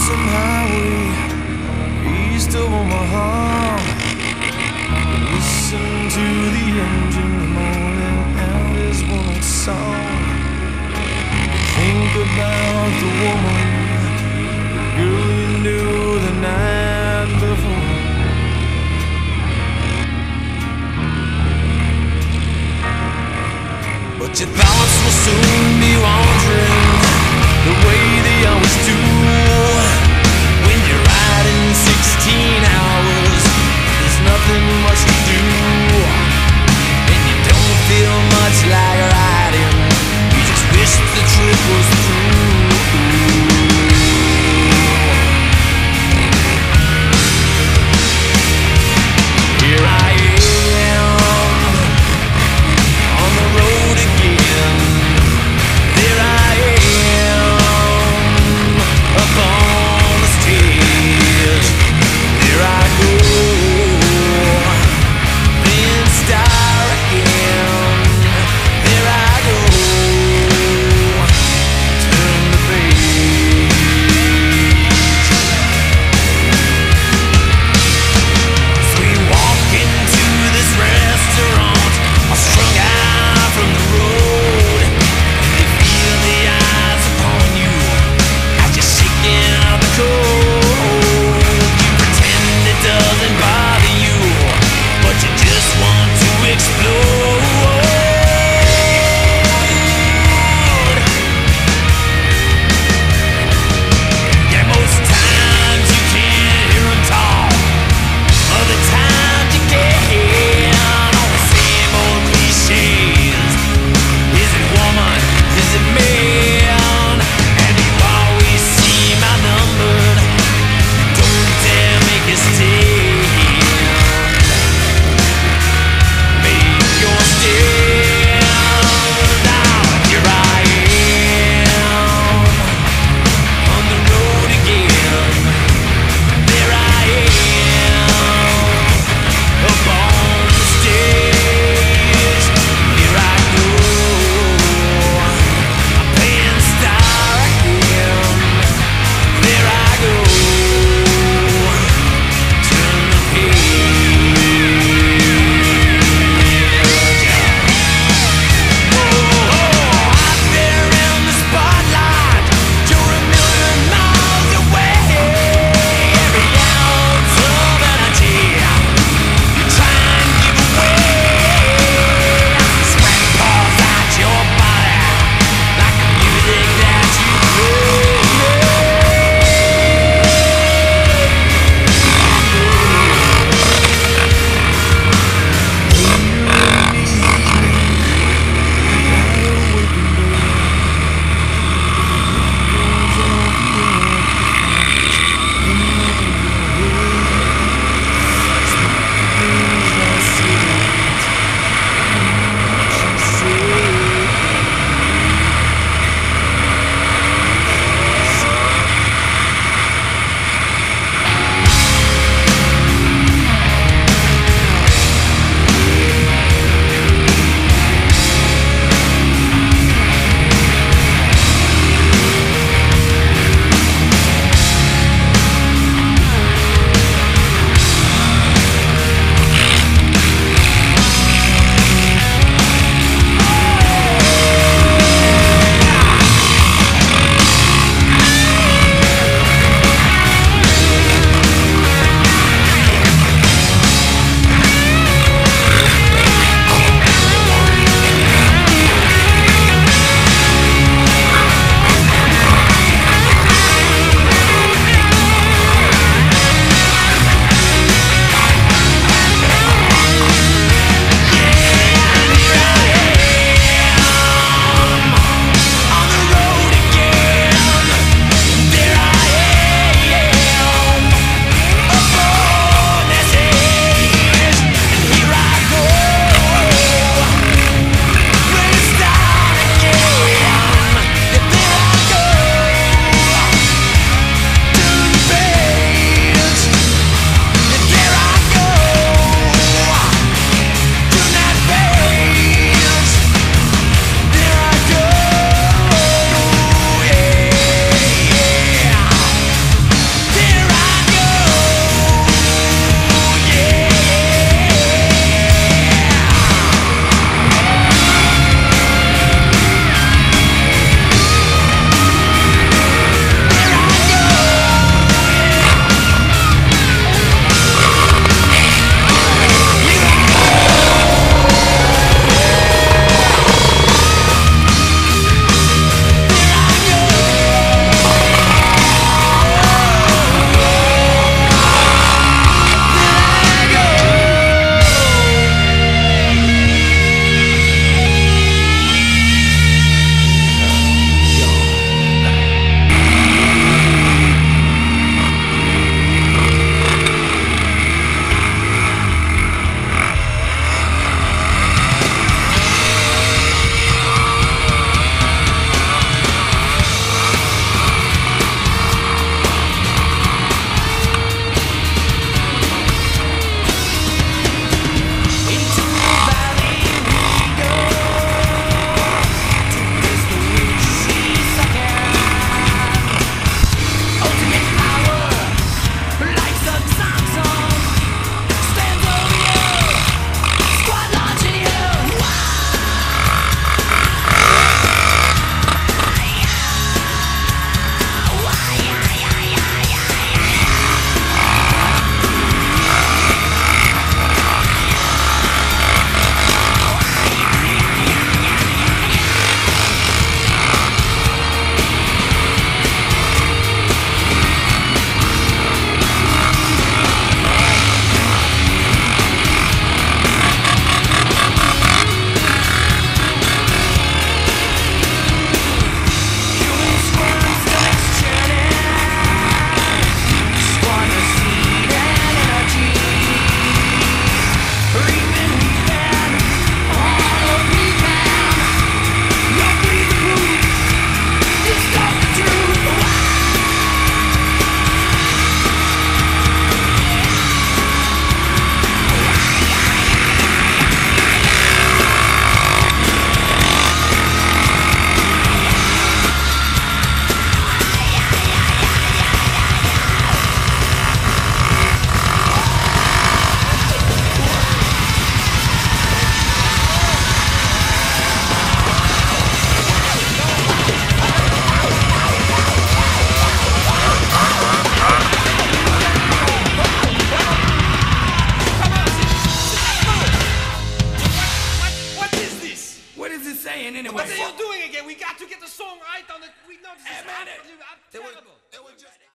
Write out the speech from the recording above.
lonesome highway east of Omaha. Listen to the engine moaning out his woman's song. Think about the woman.